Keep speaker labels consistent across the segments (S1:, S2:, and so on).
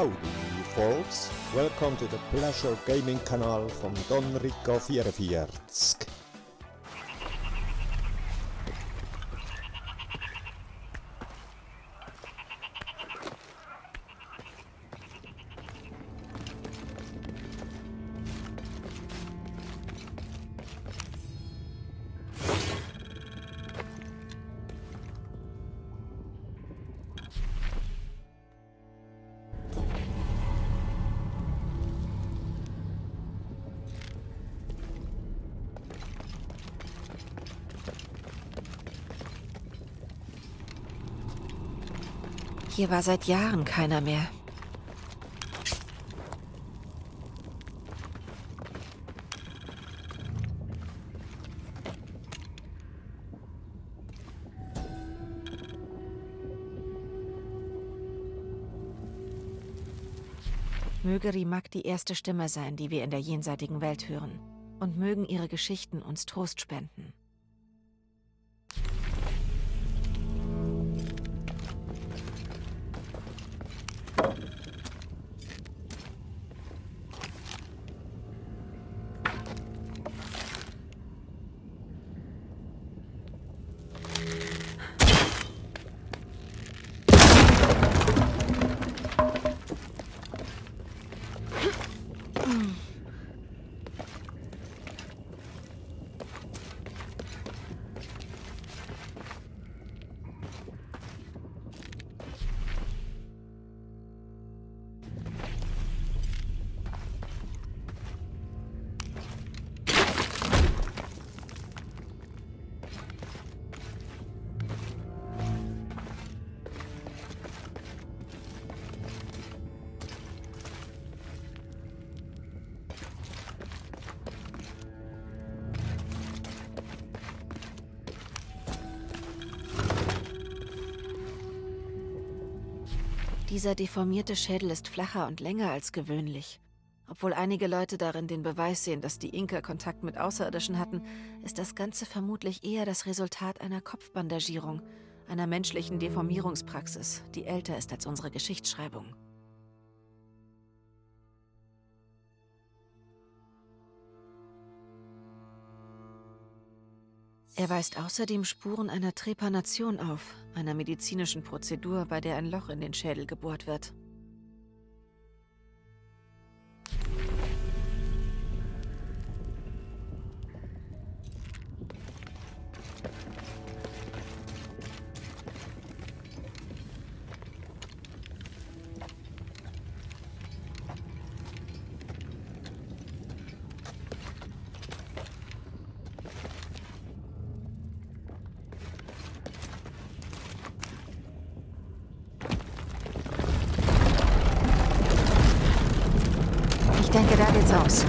S1: Howdy, folks. Welcome to the Pleasure Gaming Kanal from Don Rico 44.
S2: Hier war seit Jahren keiner mehr. Möge Rimak die erste Stimme sein, die wir in der jenseitigen Welt hören. Und mögen ihre Geschichten uns Trost spenden. Hmm. Dieser deformierte Schädel ist flacher und länger als gewöhnlich. Obwohl einige Leute darin den Beweis sehen, dass die Inka Kontakt mit Außerirdischen hatten, ist das Ganze vermutlich eher das Resultat einer Kopfbandagierung, einer menschlichen Deformierungspraxis, die älter ist als unsere Geschichtsschreibung. Er weist außerdem Spuren einer Trepanation auf, einer medizinischen Prozedur, bei der ein Loch in den Schädel gebohrt wird. Ich denke, da geht's aus.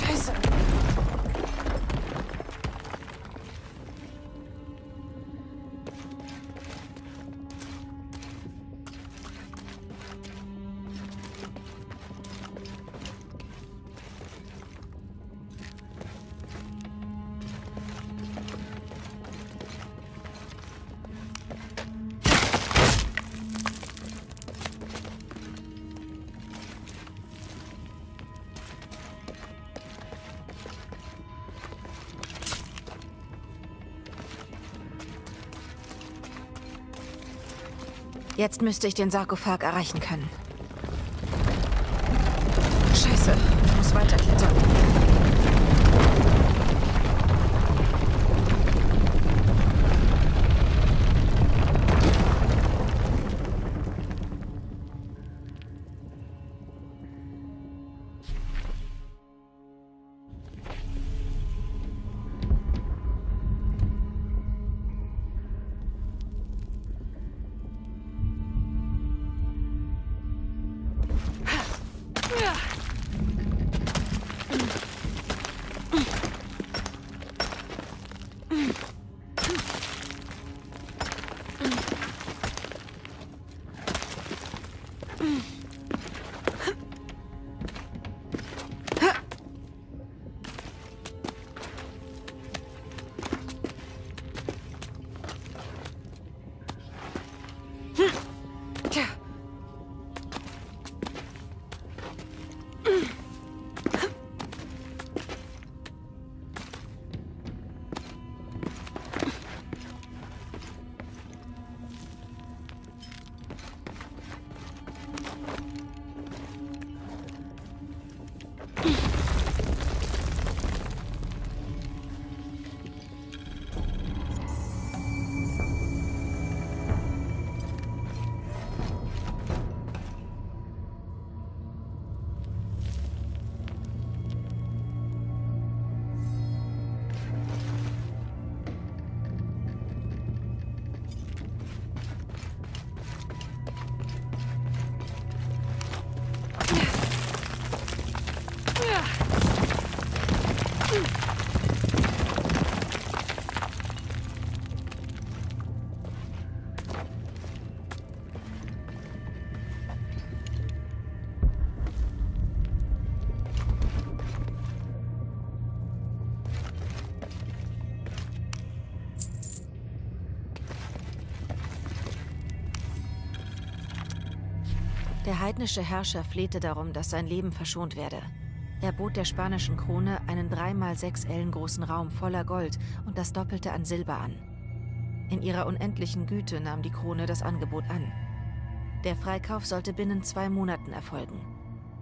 S2: Scheiße. Jetzt müsste ich den Sarkophag erreichen können. Scheiße, ich muss weiterklettern. Mm-hmm. Der heidnische Herrscher flehte darum, dass sein Leben verschont werde. Er bot der spanischen Krone einen dreimal sechs Ellen großen Raum voller Gold und das Doppelte an Silber an. In ihrer unendlichen Güte nahm die Krone das Angebot an. Der Freikauf sollte binnen zwei Monaten erfolgen.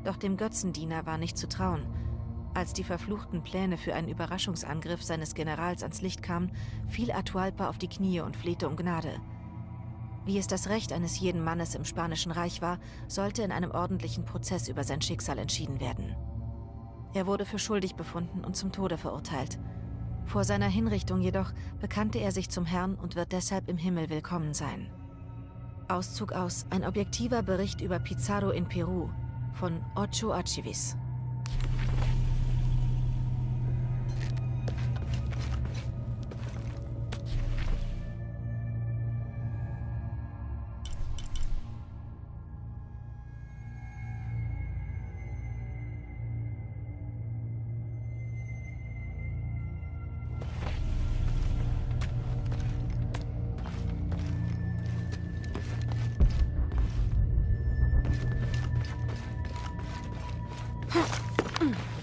S2: Doch dem Götzendiener war nicht zu trauen. Als die verfluchten Pläne für einen Überraschungsangriff seines Generals ans Licht kamen, fiel Atahualpa auf die Knie und flehte um Gnade. Wie es das Recht eines jeden Mannes im Spanischen Reich war, sollte in einem ordentlichen Prozess über sein Schicksal entschieden werden. Er wurde für schuldig befunden und zum Tode verurteilt. Vor seiner Hinrichtung jedoch bekannte er sich zum Herrn und wird deshalb im Himmel willkommen sein. Auszug aus Ein objektiver Bericht über Pizarro in Peru von Ocho Archivis. Mm.